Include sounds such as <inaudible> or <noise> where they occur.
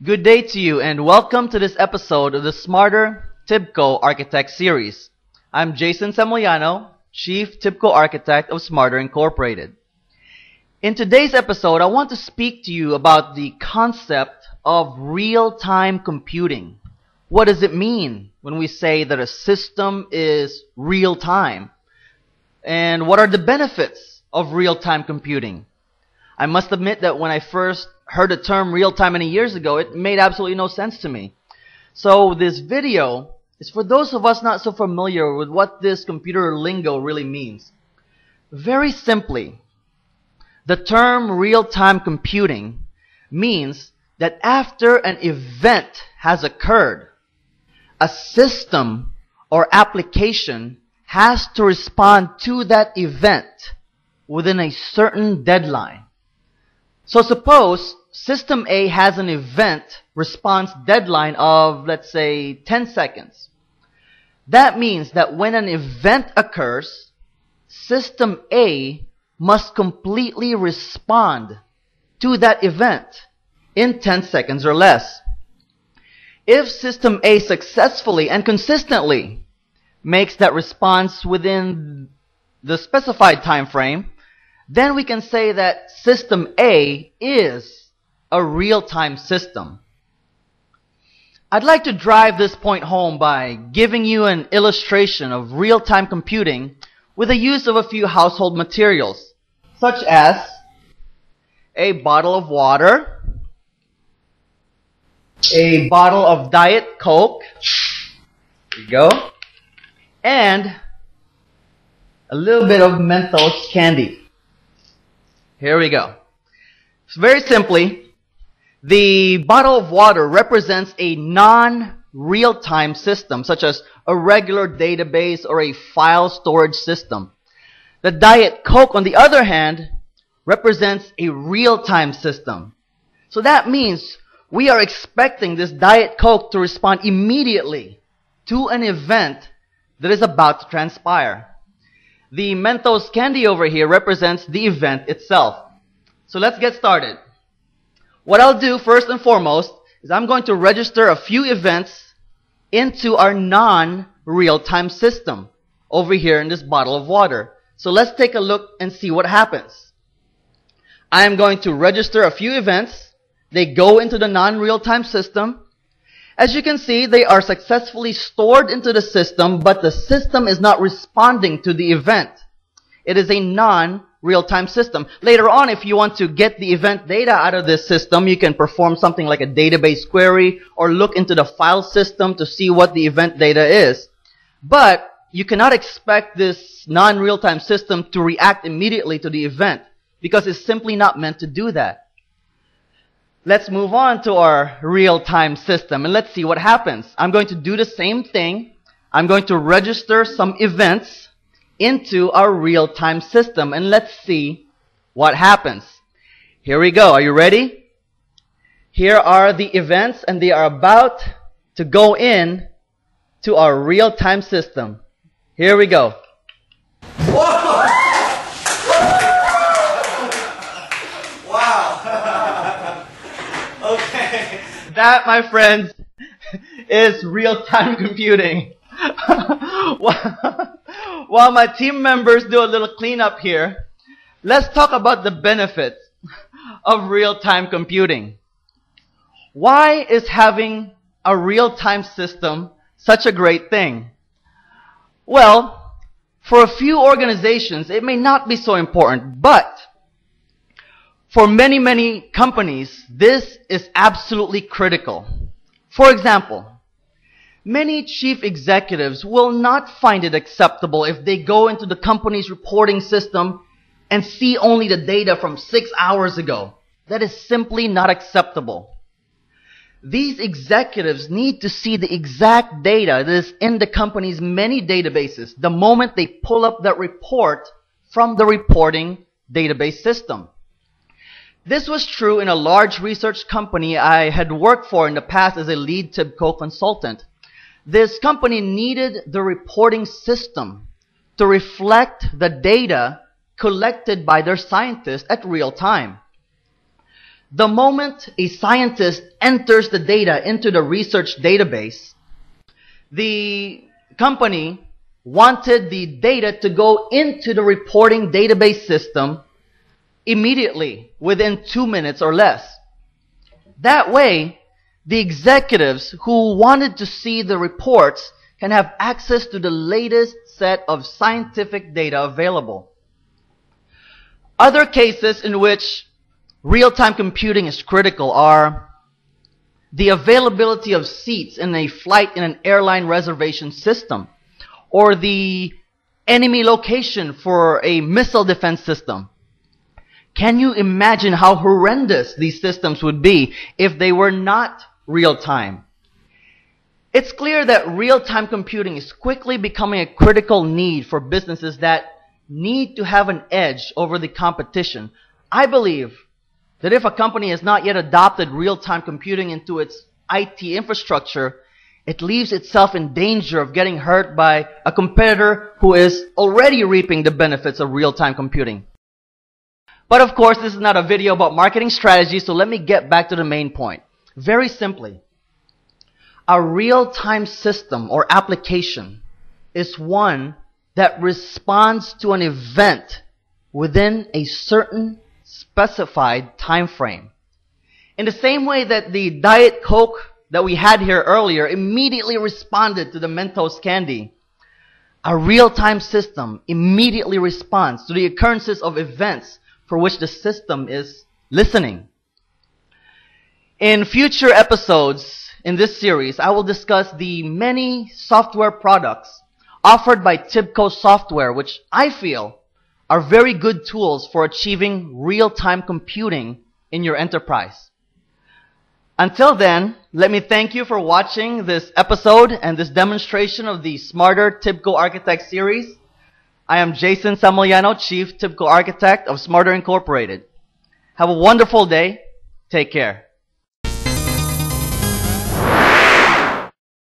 Good day to you and welcome to this episode of the Xmarter TIBCO Architect series. I'm Jazon Samillano, Chief TIBCO Architect of Xmarter Incorporated. In today's episode, I want to speak to you about the concept of real-time computing. What does it mean when we say that a system is real-time? And what are the benefits of real-time computing? I must admit that when I first heard the term real-time many years ago, it made absolutely no sense to me. So this video is for those of us not so familiar with what this computer lingo really means. Very simply, the term real-time computing means that after an event has occurred, a system or application has to respond to that event within a certain deadline. So suppose system A has an event response deadline of, let's say, 10 seconds. That means that when an event occurs, system A must completely respond to that event in 10 seconds or less. If system A successfully and consistently makes that response within the specified time frame, then we can say that system A is a real-time system. I'd like to drive this point home by giving you an illustration of real-time computing with the use of a few household materials, such as a bottle of water, a bottle of Diet Coke, there you go, and a little bit of Mentos candy. Here we go. Very simply, the bottle of water represents a non-real-time system, such as a regular database or a file storage system. The Diet Coke, on the other hand, represents a real-time system. So that means we are expecting this Diet Coke to respond immediately to an event that is about to transpire. The Mentos candy over here represents the event itself. So let's get started. What I'll do first and foremost is I'm going to register a few events into our non-real-time system over here in this bottle of water. So let's take a look and see what happens. I am going to register a few events. They go into the non-real-time system. As you can see, they are successfully stored into the system, but the system is not responding to the event. It is a non-real-time system. Later on, if you want to get the event data out of this system, you can perform something like a database query or look into the file system to see what the event data is. But you cannot expect this non-real-time system to react immediately to the event because it's simply not meant to do that. Let's move on to our real-time system and let's see what happens. I'm going to do the same thing. I'm going to register some events into our real-time system and let's see what happens. Here we go. Are you ready? Here are the events and they are about to go in to our real-time system. Here we go. <laughs> Wow. <laughs> okay. That, my friends, <laughs> is real-time computing. While my team members do a little cleanup here, let's talk about the benefits of real-time computing. Why is having a real-time system such a great thing? Well, for a few organizations, it may not be so important, but for many, many companies, this is absolutely critical. For example, many chief executives will not find it acceptable if they go into the company's reporting system and see only the data from six hours ago. That is simply not acceptable. These executives need to see the exact data that is in the company's many databases the moment they pull up that report from the reporting database system. This was true in a large research company I had worked for in the past as a lead TIBCO consultant. This company needed the reporting system to reflect the data collected by their scientists at real time. The moment a scientist enters the data into the research database, the company wanted the data to go into the reporting database system immediately, within two minutes or less. That way, the executives who wanted to see the reports can have access to the latest set of scientific data available. Other cases in which real-time computing is critical are the availability of seats in a flight in an airline reservation system or the enemy location for a missile defense system. Can you imagine how horrendous these systems would be if they were not real time? It's clear that real time computing is quickly becoming a critical need for businesses that need to have an edge over the competition. I believe that if a company has not yet adopted real time computing into its IT infrastructure, it leaves itself in danger of getting hurt by a competitor who is already reaping the benefits of real time computing. But of course, this is not a video about marketing strategy, so let me get back to the main point. Very simply, a real-time system or application is one that responds to an event within a certain specified time frame. In the same way that the Diet Coke that we had here earlier immediately responded to the Mentos candy, a real-time system immediately responds to the occurrences of events for which the system is listening. In future episodes in this series, I will discuss the many software products offered by Tibco Software, which I feel are very good tools for achieving real-time computing in your enterprise. Until then, let me thank you for watching this episode and this demonstration of the Xmarter Tibco Architect series. I am Jazon Samillano, Chief Tibco Architect of Xmarter Incorporated. Have a wonderful day. Take care.